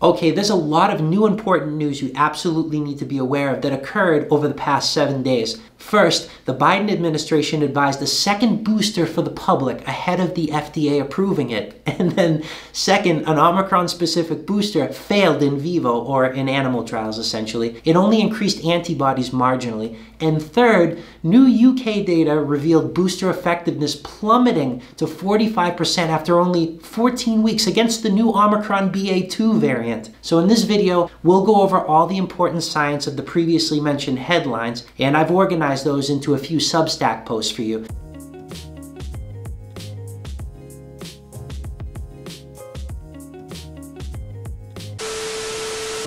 Okay, there's a lot of new important news you absolutely need to be aware of that occurred over the past seven days. First, the Biden administration advised a second booster for the public ahead of the FDA approving it. And then, second, an Omicron specific booster failed in vivo or in animal trials essentially. It only increased antibodies marginally. And third, new UK data revealed booster effectiveness plummeting to 45% after only 14 weeks against the new Omicron BA2 variant. So, in this video, we'll go over all the important science of the previously mentioned headlines, and I've organized those into a few Substack posts for you.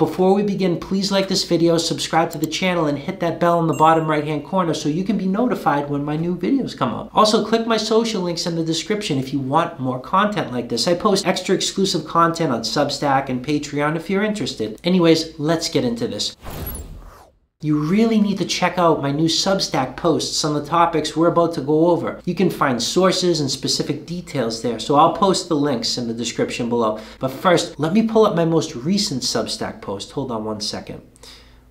Before we begin, please like this video, subscribe to the channel, and hit that bell in the bottom right hand corner so you can be notified when my new videos come up. Also, click my social links in the description if you want more content like this. I post extra exclusive content on Substack and Patreon if you're interested. Anyways, let's get into this you really need to check out my new Substack posts on the topics we're about to go over. You can find sources and specific details there, so I'll post the links in the description below. But first, let me pull up my most recent Substack post. Hold on one second.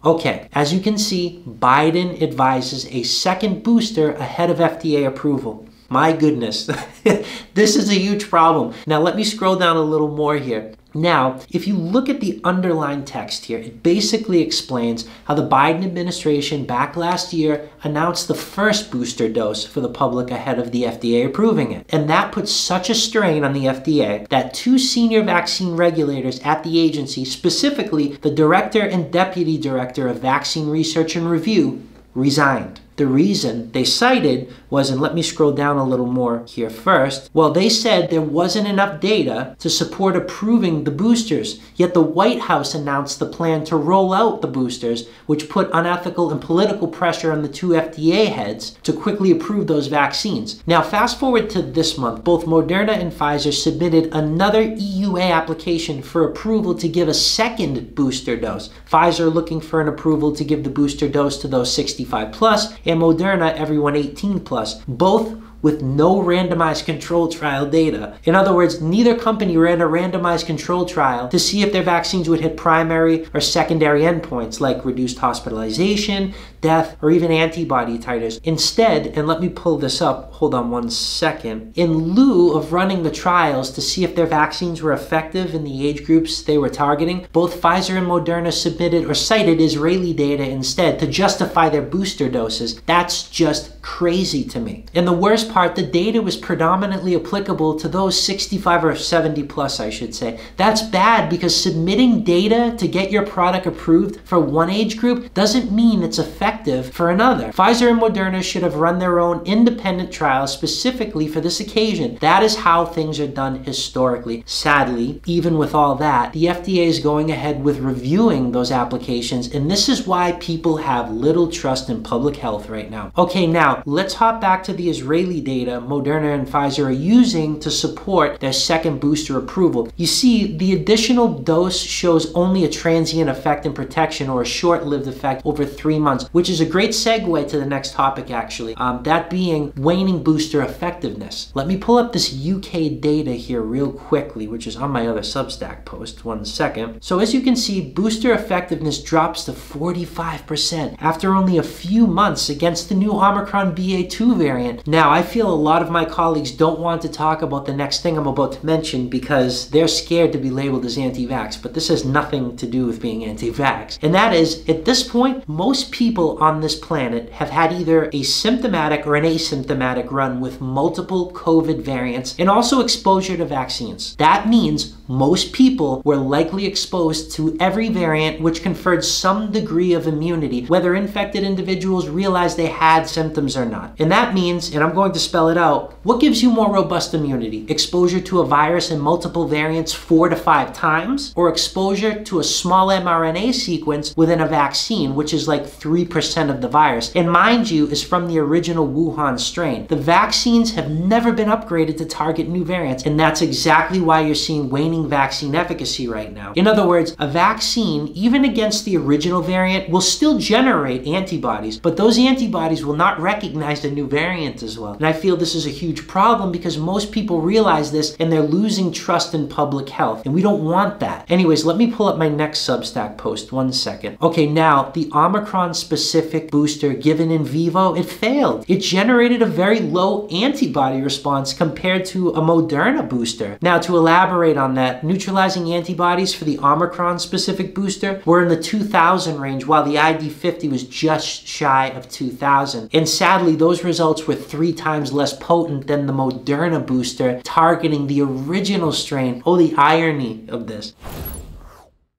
Okay, as you can see, Biden advises a second booster ahead of FDA approval. My goodness, this is a huge problem. Now let me scroll down a little more here. Now, if you look at the underlying text here, it basically explains how the Biden administration back last year announced the first booster dose for the public ahead of the FDA approving it. And that put such a strain on the FDA that two senior vaccine regulators at the agency, specifically the director and deputy director of vaccine research and review, resigned. The reason they cited was, and let me scroll down a little more here first, well, they said there wasn't enough data to support approving the boosters, yet the White House announced the plan to roll out the boosters, which put unethical and political pressure on the two FDA heads to quickly approve those vaccines. Now, fast forward to this month, both Moderna and Pfizer submitted another EUA application for approval to give a second booster dose. Pfizer looking for an approval to give the booster dose to those 65 plus, and Moderna everyone 18 plus. Both with no randomized control trial data. In other words, neither company ran a randomized control trial to see if their vaccines would hit primary or secondary endpoints like reduced hospitalization, death, or even antibody titers. Instead, and let me pull this up, hold on one second, in lieu of running the trials to see if their vaccines were effective in the age groups they were targeting, both Pfizer and Moderna submitted or cited Israeli data instead to justify their booster doses. That's just crazy to me. And the worst part, the data was predominantly applicable to those 65 or 70 plus, I should say. That's bad because submitting data to get your product approved for one age group doesn't mean it's effective for another. Pfizer and Moderna should have run their own independent trials specifically for this occasion. That is how things are done historically. Sadly, even with all that, the FDA is going ahead with reviewing those applications, and this is why people have little trust in public health right now. Okay, now let's hop back to the Israeli data Moderna and Pfizer are using to support their second booster approval. You see, the additional dose shows only a transient effect in protection or a short lived effect over three months, which is a great segue to the next topic, actually. Um, that being waning booster effectiveness. Let me pull up this UK data here real quickly, which is on my other Substack post. One second. So, as you can see, booster effectiveness drops to 45% after only a few months against the new Omicron BA2 variant. Now, I feel a lot of my colleagues don't want to talk about the next thing I'm about to mention because they're scared to be labeled as anti-vax, but this has nothing to do with being anti-vax. And that is, at this point, most people on this planet have had either a symptomatic or an asymptomatic run with multiple COVID variants and also exposure to vaccines. That means most people were likely exposed to every variant which conferred some degree of immunity, whether infected individuals realized they had symptoms or not. And that means, and I'm going to spell it out, what gives you more robust immunity? Exposure to a virus and multiple variants four to five times, or exposure to a small mRNA sequence within a vaccine, which is like 3% of the virus, and mind you, is from the original Wuhan strain. The vaccines have never been upgraded to target new variants, and that's exactly why you're seeing waning vaccine efficacy right now. In other words, a vaccine, even against the original variant, will still generate antibodies, but those antibodies will not recognize the new variant as well. And I feel this is a huge problem because most people realize this and they're losing trust in public health. And we don't want that. Anyways, let me pull up my next Substack post. One second. Okay, now the Omicron specific booster given in vivo, it failed. It generated a very low antibody response compared to a Moderna booster. Now, to elaborate on that, neutralizing antibodies for the Omicron specific booster were in the 2000 range, while the ID50 was just shy of 2000. And sadly, those results were three times less potent than the Moderna booster targeting the original strain. Oh, the irony of this.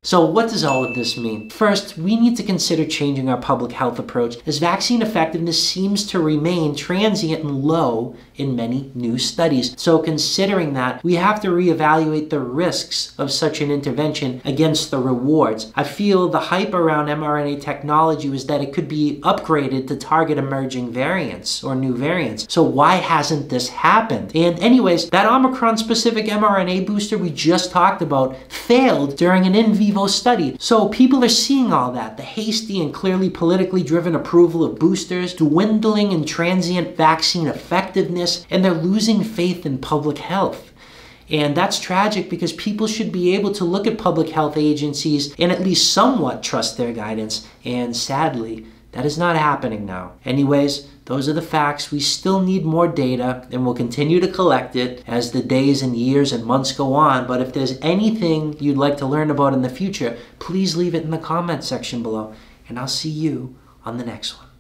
So what does all of this mean? First, we need to consider changing our public health approach as vaccine effectiveness seems to remain transient and low in many new studies. So considering that, we have to reevaluate the risks of such an intervention against the rewards. I feel the hype around mRNA technology was that it could be upgraded to target emerging variants or new variants. So why hasn't this happened? And anyways, that Omicron specific mRNA booster we just talked about failed during an in vivo study. So people are seeing all that the hasty and clearly politically driven approval of boosters, dwindling and transient vaccine effectiveness, and they're losing faith in public health. And that's tragic because people should be able to look at public health agencies and at least somewhat trust their guidance. And sadly, that is not happening now. Anyways, those are the facts. We still need more data and we'll continue to collect it as the days and years and months go on. But if there's anything you'd like to learn about in the future, please leave it in the comment section below. And I'll see you on the next one.